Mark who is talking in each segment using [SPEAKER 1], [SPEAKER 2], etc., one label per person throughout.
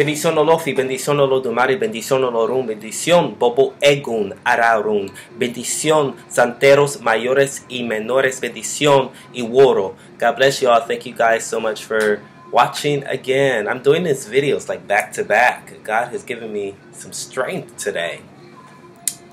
[SPEAKER 1] Bendición Olofi, bendición Olodumare, bendición Olorun, bendición Bobo Egun, Ararun, bendición Santeros mayores y menores, bendición Iworo. God bless you all. Thank you guys so much for watching again. I'm doing these videos like back to back. God has given me some strength today.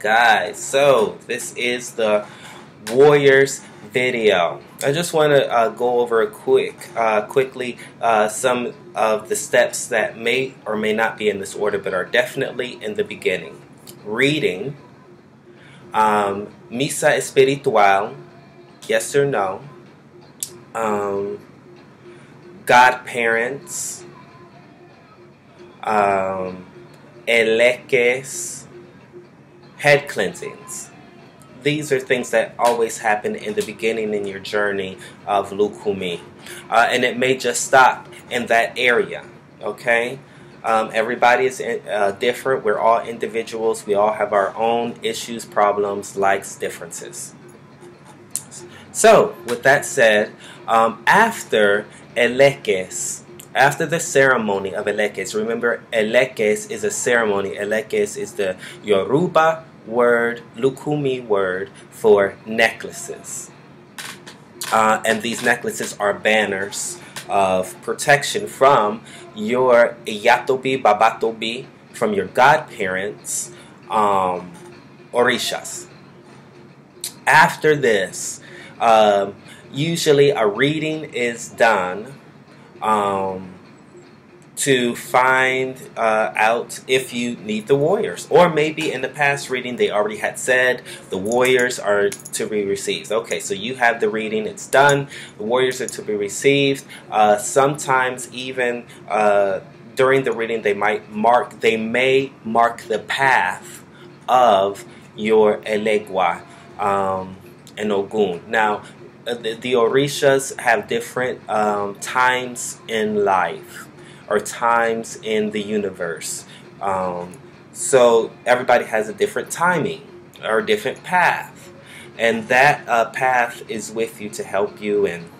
[SPEAKER 1] Guys, so this is the Warriors video. I just want to uh, go over a quick, uh, quickly uh, some of the steps that may or may not be in this order, but are definitely in the beginning. Reading, um, misa espiritual, yes or no. Um, godparents, um, eleques, head cleansings these are things that always happen in the beginning in your journey of Lukumi. Uh, and it may just stop in that area, okay? Um, everybody is uh, different. We're all individuals. We all have our own issues, problems, likes, differences. So, with that said, um, after Elekes, after the ceremony of Elekes, remember Elekes is a ceremony. Elekes is the Yoruba word, Lukumi word for necklaces. Uh, and these necklaces are banners of protection from your Iyatobi, Babatobi, from your godparents, um, Orishas. After this, uh, usually a reading is done. Um, to find uh, out if you need the warriors. Or maybe in the past reading they already had said the warriors are to be received. Okay, so you have the reading, it's done. The warriors are to be received. Uh, sometimes even uh, during the reading they might mark, they may mark the path of your Elegua um, and Ogun. Now, uh, the, the Orishas have different um, times in life or times in the universe. Um, so everybody has a different timing or a different path. And that uh, path is with you to help you and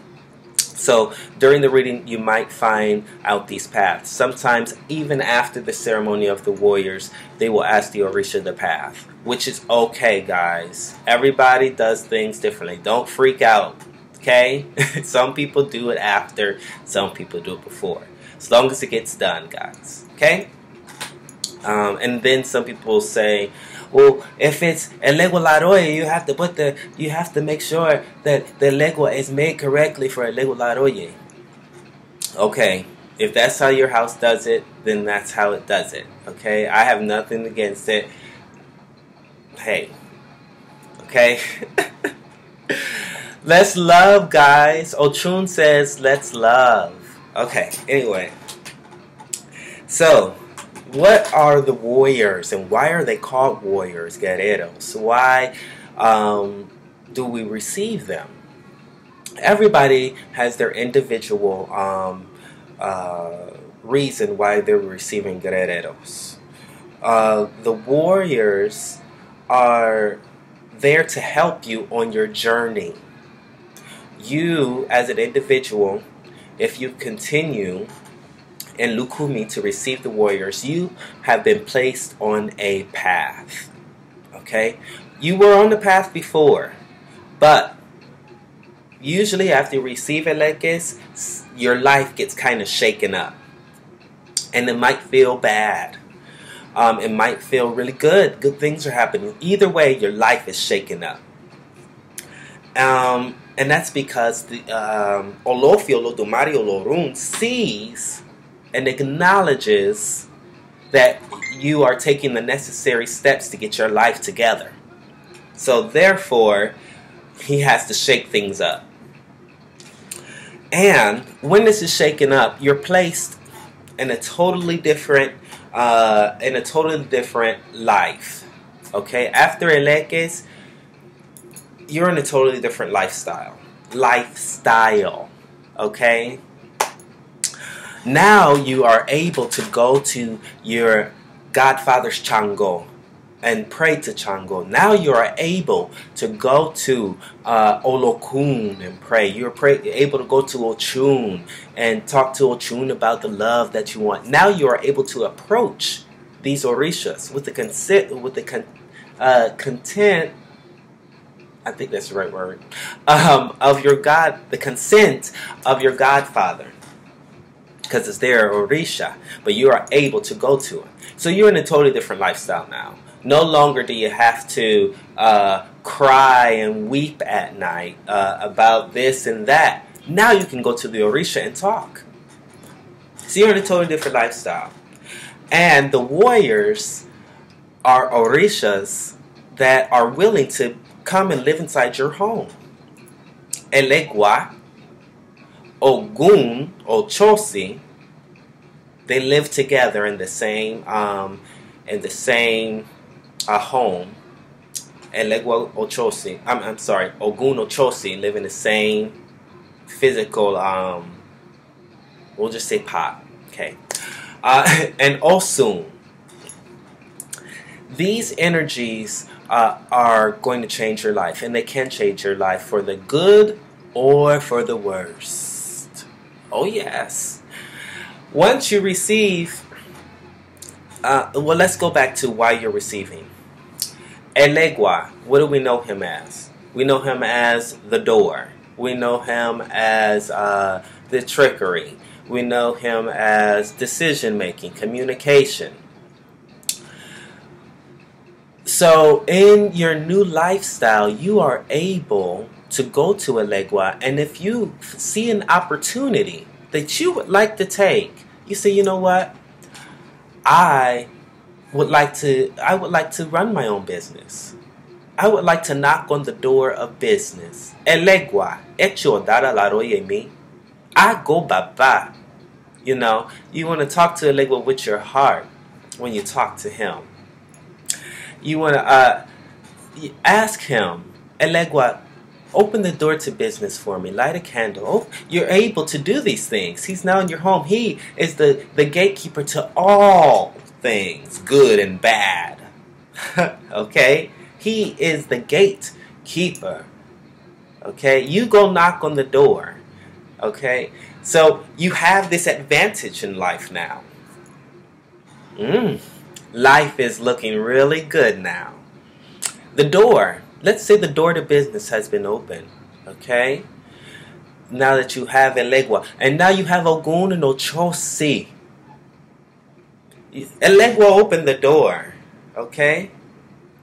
[SPEAKER 1] so during the reading, you might find out these paths. Sometimes, even after the ceremony of the warriors, they will ask the Orisha the path, which is okay, guys. Everybody does things differently. Don't freak out, okay? some people do it after, some people do it before as long as it gets done, guys. Okay? Um, and then some people say, well, if it's Elegua laroye, you have to put the, you have to make sure that the legua is made correctly for Elegua laroye. Okay, if that's how your house does it, then that's how it does it. Okay, I have nothing against it. Hey, okay. let's love, guys. Ochun says, let's love. Okay, anyway. So, what are the warriors and why are they called warriors, guerreros? Why um, do we receive them? Everybody has their individual um, uh, reason why they're receiving guerreros. Uh, the warriors are there to help you on your journey. You, as an individual, if you continue in Lukumi to receive the warriors, you have been placed on a path. Okay? You were on the path before, but usually after you receive Elekes, your life gets kind of shaken up. And it might feel bad. Um, it might feel really good. Good things are happening. Either way, your life is shaken up. Um, and that's because the um, Olofi Olodumare Olorun sees and acknowledges that you are taking the necessary steps to get your life together. So therefore, he has to shake things up. And when this is shaken up, you're placed in a totally different, uh, in a totally different life. Okay, after Elekes, you're in a totally different lifestyle. Lifestyle. Okay? Now you are able to go to your Godfather's Chango and pray to Chango. Now you are able to go to uh, Olokun and pray. You're pray, able to go to Ochun and talk to Ochun about the love that you want. Now you are able to approach these orishas with the consent, with the con, uh, content. I think that's the right word um, of your God, the consent of your Godfather because it's their orisha, but you are able to go to it. So you're in a totally different lifestyle now. No longer do you have to uh, cry and weep at night uh, about this and that. Now you can go to the orisha and talk. So you're in a totally different lifestyle. And the warriors are orishas that are willing to come and live inside your home. Elegua Ogun Ochosi, they live together in the same um, in the same uh, home. Elegua Ochosi, I'm, I'm sorry, Ogun Ochosi live in the same physical, um, we'll just say pot, okay? Uh, and Osun, these energies uh, are going to change your life, and they can change your life for the good or for the worst. Oh, yes. Once you receive, uh, well, let's go back to why you're receiving. Elegua, what do we know him as? We know him as the door. We know him as uh, the trickery. We know him as decision making, communication. So, in your new lifestyle, you are able to go to Elegua, and if you see an opportunity that you would like to take, you say, you know what, I would like to, I would like to run my own business. I would like to knock on the door of business. Elegua, echo dara la mi. I go baba. You know, you want to talk to Elegua with your heart when you talk to him. You want to uh, ask him, Elegua, Open the door to business for me. Light a candle. Oh, you're able to do these things. He's now in your home. He is the, the gatekeeper to all things, good and bad. okay? He is the gatekeeper. Okay? You go knock on the door. Okay? So you have this advantage in life now. Mm. Life is looking really good now. The door let's say the door to business has been open, okay? Now that you have Elegua, and now you have Ogun and Ochosi. Elegua opened the door, okay?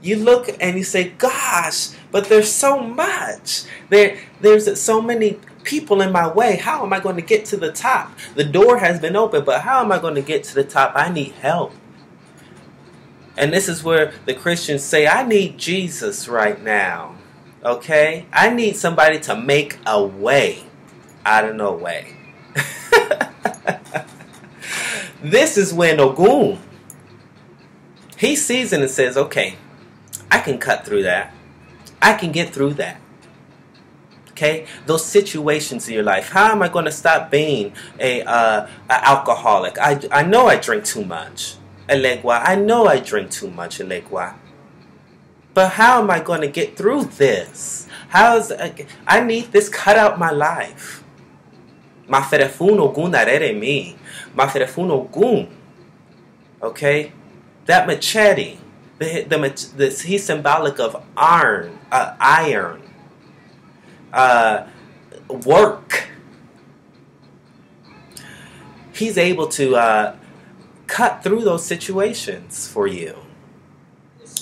[SPEAKER 1] You look and you say, gosh, but there's so much. There, there's so many people in my way. How am I going to get to the top? The door has been open, but how am I going to get to the top? I need help. And this is where the Christians say, I need Jesus right now. Okay? I need somebody to make a way out of no way. this is when Ogun, he sees it and says, okay, I can cut through that. I can get through that. Okay, those situations in your life. How am I going to stop being a, uh, alcoholic? I, I know I drink too much. Elegua. I know I drink too much Elegua. But how am I going to get through this? How is I need this cut out my life. Maferefun Ogun arere me. Maferefun Ogun. Okay? That machete, the, the, the, he's symbolic of iron, uh, iron, uh, work. He's able to uh, cut through those situations for you.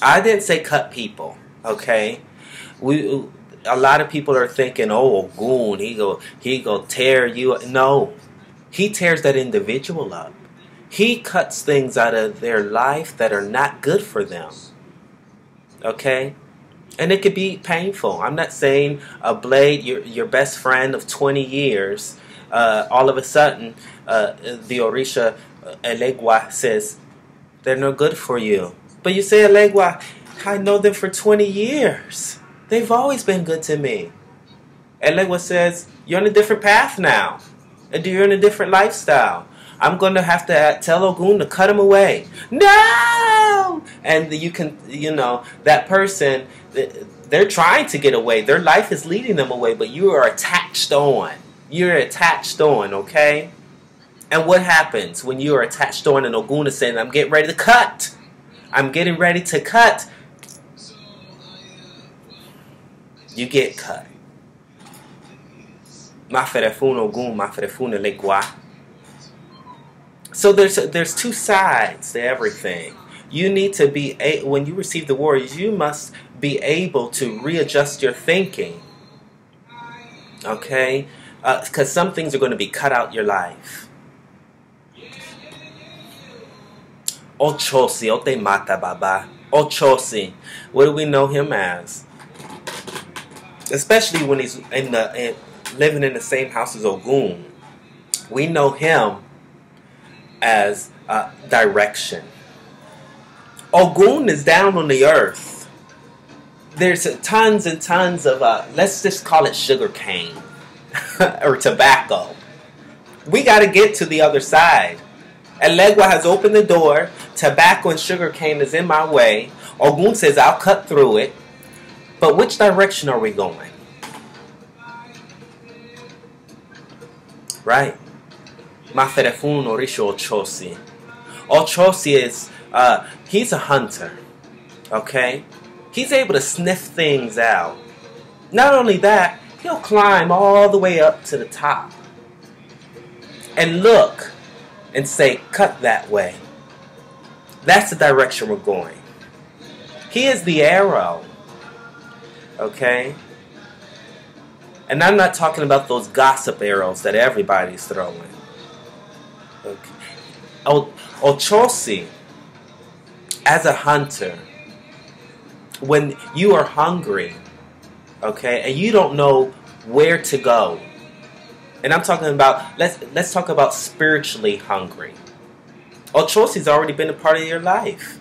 [SPEAKER 1] I didn't say cut people, okay? We a lot of people are thinking, "Oh, goon, he go he go tear you." No. He tears that individual up. He cuts things out of their life that are not good for them. Okay? And it could be painful. I'm not saying a blade, your, your best friend of 20 years, uh, all of a sudden, uh, the Orisha Elegua says, they're no good for you. But you say, Elegua, I know them for 20 years. They've always been good to me. Elegua says, you're on a different path now. And you're in a different lifestyle. I'm going to have to uh, tell Ogun to cut him away. No! and you can, you know, that person, they're trying to get away. Their life is leading them away, but you are attached on. You're attached on, okay? And what happens when you are attached on and Ogun is saying, I'm getting ready to cut? I'm getting ready to cut. You get cut. Ogun, Legua. So there's there's two sides to everything. You need to be a, when you receive the warriors, you must be able to readjust your thinking. Okay, because uh, some things are going to be cut out your life. Ochosi, Ote Mata Baba. Ochosi. What do we know him as? Especially when he's in the in, living in the same house as Ogun. We know him as uh, direction. Ogun is down on the earth. There's tons and tons of, uh, let's just call it sugar cane or tobacco. We got to get to the other side. Elegua has opened the door. Tobacco and sugar cane is in my way. Ogun says, I'll cut through it. But which direction are we going? Right? Maferefun Orisho Ochosi. Ochosi is, uh, he's a hunter. Okay? He's able to sniff things out. Not only that, he'll climb all the way up to the top and look and say, cut that way. That's the direction we're going. He is the arrow. Okay? And I'm not talking about those gossip arrows that everybody's throwing. Okay. Ochosi, as a hunter, when you are hungry, okay, and you don't know where to go, and I'm talking about let's let's talk about spiritually hungry. Ochosi's already been a part of your life.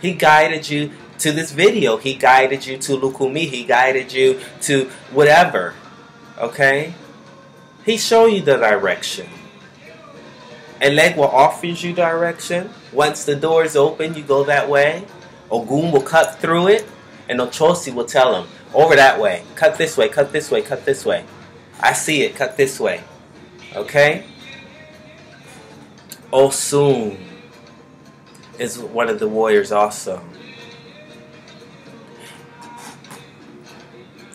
[SPEAKER 1] He guided you to this video. He guided you to Lukumi. He guided you to whatever. Okay? He showed you the direction. And Legua offers you direction. Once the door is open, you go that way. Ogun will cut through it, and Ochosi will tell him, over that way, cut this way, cut this way, cut this way. I see it, cut this way. Okay? Osun is one of the warriors also.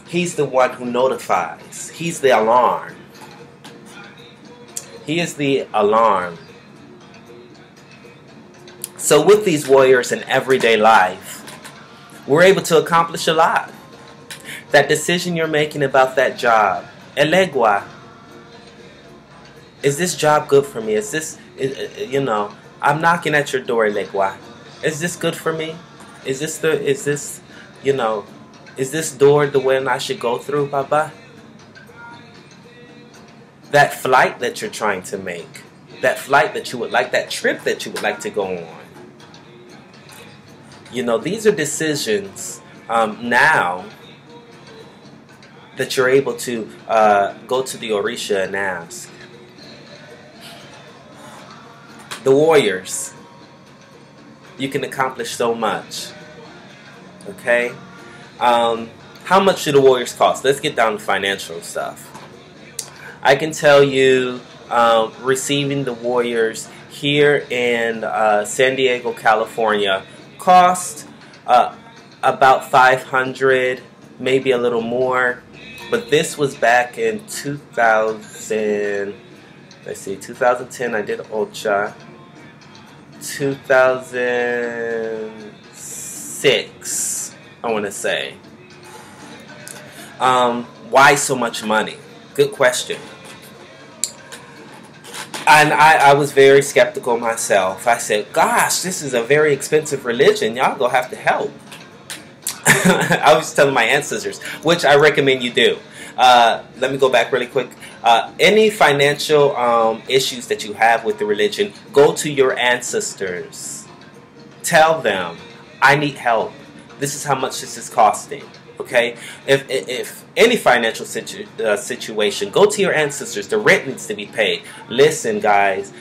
[SPEAKER 1] He's the one who notifies. He's the alarm. He is the alarm. So with these warriors in everyday life, we're able to accomplish a lot. That decision you're making about that job, elegua, is this job good for me? Is this, you know, I'm knocking at your door, elegua. Is this good for me? Is this the, is this, you know, is this door the one I should go through, Baba? that flight that you're trying to make, that flight that you would like, that trip that you would like to go on. You know, these are decisions um, now that you're able to uh, go to the Orisha and ask. The warriors, you can accomplish so much. Okay? Um, how much do the warriors cost? Let's get down to financial stuff. I can tell you um, receiving the Warriors here in uh, San Diego, California, cost uh, about 500 maybe a little more. But this was back in 2000, let's see, 2010 I did Ultra. 2006, I want to say. Um, why so much money? Good question. And I, I was very skeptical myself. I said, gosh, this is a very expensive religion. Y'all gonna have to help. I was telling my ancestors, which I recommend you do. Uh, let me go back really quick. Uh, any financial um, issues that you have with the religion, go to your ancestors. Tell them, I need help. This is how much this is costing. Okay, if if any financial situ, uh, situation, go to your ancestors. The rent needs to be paid. Listen, guys,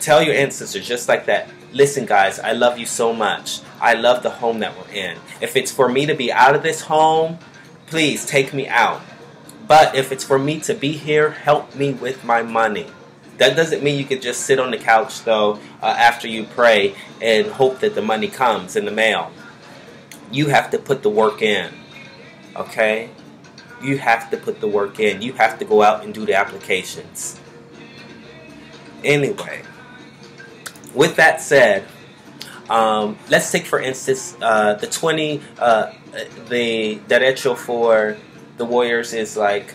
[SPEAKER 1] tell your ancestors just like that. Listen, guys, I love you so much. I love the home that we're in. If it's for me to be out of this home, please take me out. But if it's for me to be here, help me with my money. That doesn't mean you can just sit on the couch, though, uh, after you pray and hope that the money comes in the mail. You have to put the work in. Okay? You have to put the work in. You have to go out and do the applications. Anyway, with that said, um, let's take for instance uh, the 20, uh, the derecho for the Warriors is like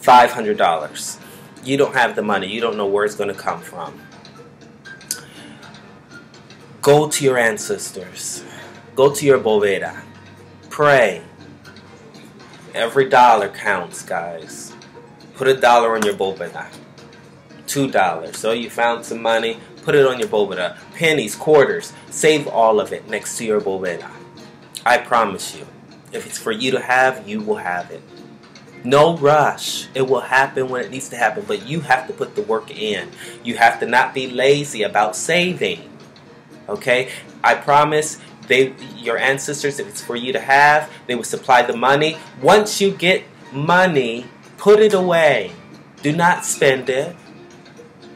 [SPEAKER 1] $500. You don't have the money, you don't know where it's going to come from. Go to your ancestors, go to your boveda, pray. Every dollar counts, guys. Put a dollar on your boveda. Two dollars. So you found some money, put it on your boveda. Pennies, quarters, save all of it next to your boveda. I promise you. If it's for you to have, you will have it. No rush. It will happen when it needs to happen, but you have to put the work in. You have to not be lazy about saving. Okay? I promise they your ancestors if it's for you to have, they will supply the money. Once you get money, put it away. Do not spend it.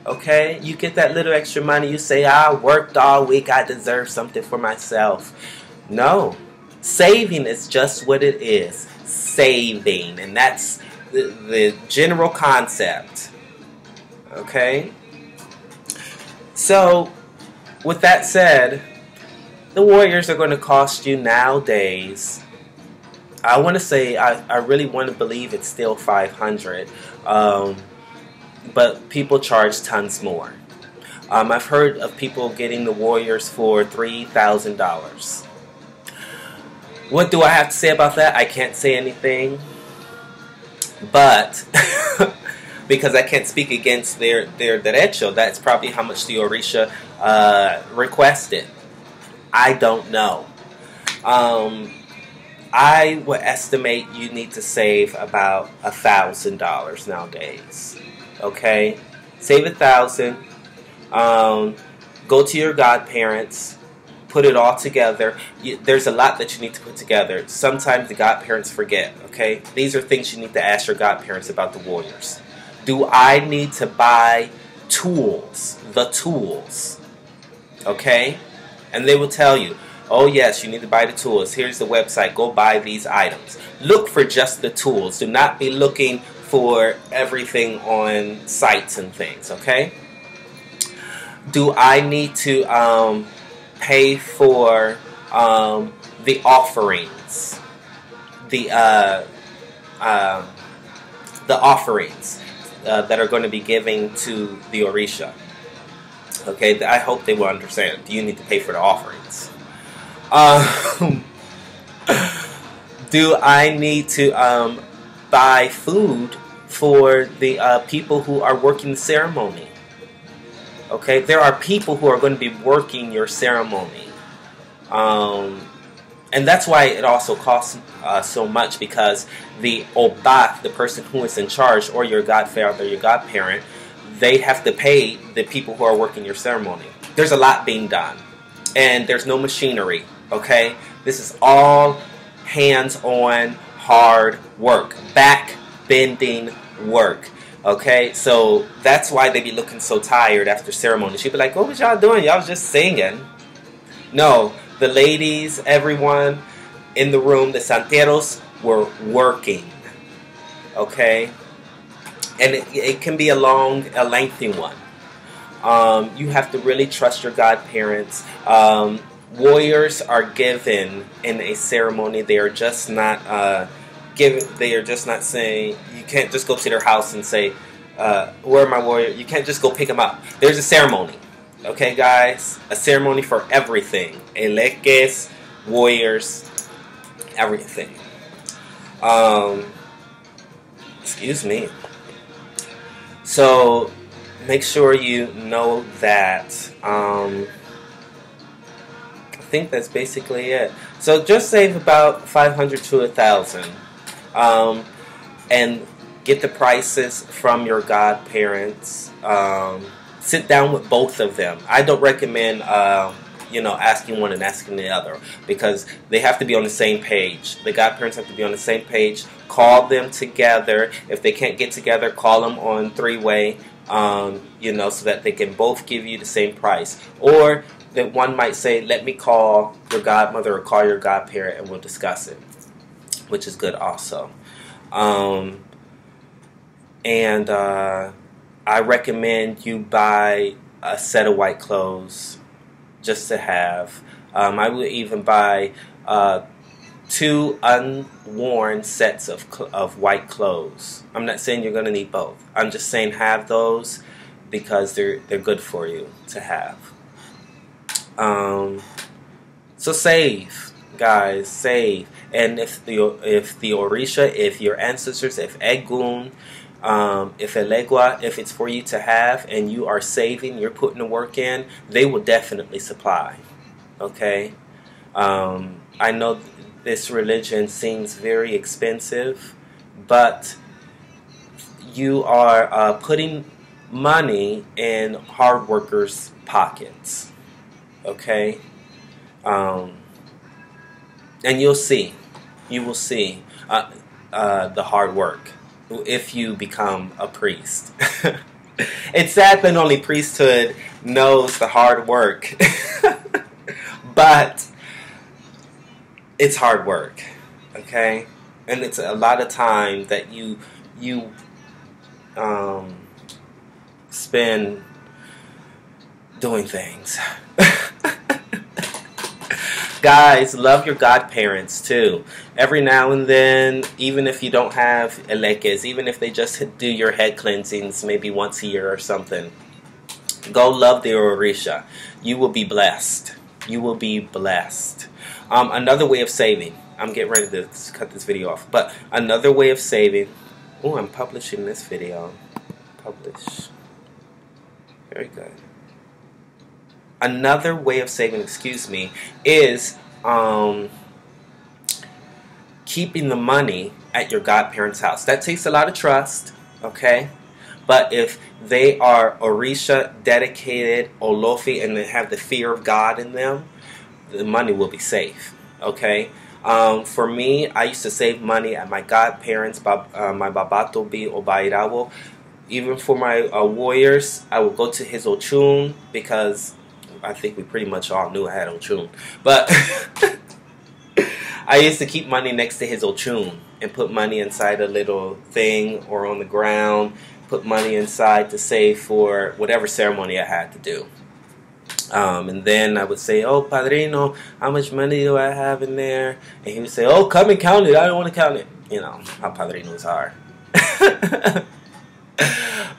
[SPEAKER 1] Okay? You get that little extra money, you say, I worked all week, I deserve something for myself. No. Saving is just what it is saving, and that's the, the general concept. Okay? So, with that said, the Warriors are going to cost you nowadays. I want to say, I, I really want to believe it's still 500 um, but people charge tons more. Um, I've heard of people getting the Warriors for $3,000. What do I have to say about that? I can't say anything. But because I can't speak against their, their derecho, that's probably how much the Orisha uh, requested. I don't know. Um, I would estimate you need to save about a thousand dollars nowadays. Okay, save a thousand. Um, go to your godparents put it all together. You, there's a lot that you need to put together. Sometimes the godparents forget, okay? These are things you need to ask your godparents about the Warriors. Do I need to buy tools? The tools. Okay? And they will tell you, oh yes, you need to buy the tools. Here's the website. Go buy these items. Look for just the tools. Do not be looking for everything on sites and things, okay? Do I need to um, pay for um, the offerings, the uh, uh, the offerings uh, that are going to be giving to the Orisha. Okay, I hope they will understand. Do you need to pay for the offerings. Um, do I need to um, buy food for the uh, people who are working the ceremony? Okay, there are people who are going to be working your ceremony. Um, and that's why it also costs uh, so much because the obat, the person who is in charge, or your godfather, your godparent, they have to pay the people who are working your ceremony. There's a lot being done, and there's no machinery. Okay, this is all hands-on, hard work, back bending work. Okay, so that's why they be looking so tired after ceremony. She'd be like, "What was y'all doing? Y'all was just singing." No, the ladies, everyone in the room, the santeros were working. Okay, and it, it can be a long, a lengthy one. Um, you have to really trust your godparents. Um, warriors are given in a ceremony; they are just not. Uh, give they are just not saying you can't just go to their house and say uh, where are my warrior you can't just go pick them up. There's a ceremony okay guys? A ceremony for everything. Eleques warriors everything. Um, excuse me. So make sure you know that um, think that's basically it so just save about 500 to a thousand um, and get the prices from your godparents um, sit down with both of them. I don't recommend. Uh, you know, asking one and asking the other because they have to be on the same page. The godparents have to be on the same page. Call them together. If they can't get together, call them on three way, um, you know, so that they can both give you the same price. Or that one might say, let me call your godmother or call your godparent and we'll discuss it, which is good also. Um, and uh, I recommend you buy a set of white clothes just to have. Um, I would even buy uh, two unworn sets of, of white clothes. I'm not saying you're going to need both. I'm just saying have those because they're, they're good for you to have. Um, so save, guys, save. And if the if the Orisha, if your ancestors, if Egun, um, if Elegua, if it's for you to have and you are saving, you're putting the work in, they will definitely supply. Okay? Um, I know this religion seems very expensive, but you are uh, putting money in hard workers' pockets. Okay? Um, and you'll see. You will see uh, uh, the hard work if you become a priest. it's sad that only priesthood knows the hard work, but it's hard work, okay? And it's a lot of time that you you um, spend doing things. Guys, love your godparents too. Every now and then, even if you don't have elekes, even if they just do your head cleansings maybe once a year or something, go love the Orisha. You will be blessed. You will be blessed. Um, another way of saving. I'm getting ready to cut this video off. But another way of saving. Oh, I'm publishing this video. Publish. Very good another way of saving, excuse me, is um, keeping the money at your godparents' house. That takes a lot of trust, okay? But if they are Orisha dedicated, Olofi, and they have the fear of God in them, the money will be safe, okay? Um, for me, I used to save money at my godparents, uh, my Babatobi Obairawo. Even for my uh, warriors, I would go to his Ochun because I think we pretty much all knew I had Ochun. But I used to keep money next to his Ochun and put money inside a little thing or on the ground, put money inside to save for whatever ceremony I had to do. Um, and then I would say, Oh, Padrino, how much money do I have in there? And he would say, Oh, come and count it. I don't want to count it. You know how Padrinos are.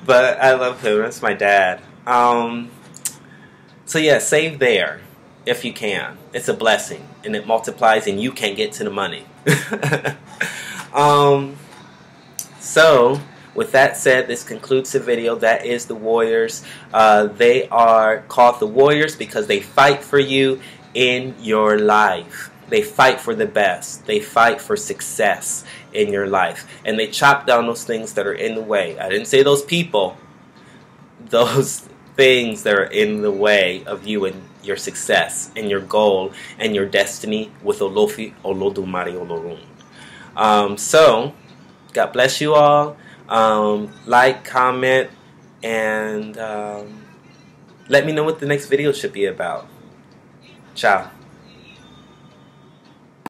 [SPEAKER 1] but I love him. That's my dad. Um, so yeah, save there if you can. It's a blessing and it multiplies and you can get to the money. um, so with that said, this concludes the video. That is the Warriors. Uh, they are called the Warriors because they fight for you in your life. They fight for the best. They fight for success in your life. And they chop down those things that are in the way. I didn't say those people. Those things that are in the way of you and your success and your goal and your destiny with Olofi Olodumare Olorun. Um, so, God bless you all. Um, like, comment, and um, let me know what the next video should be about. Ciao.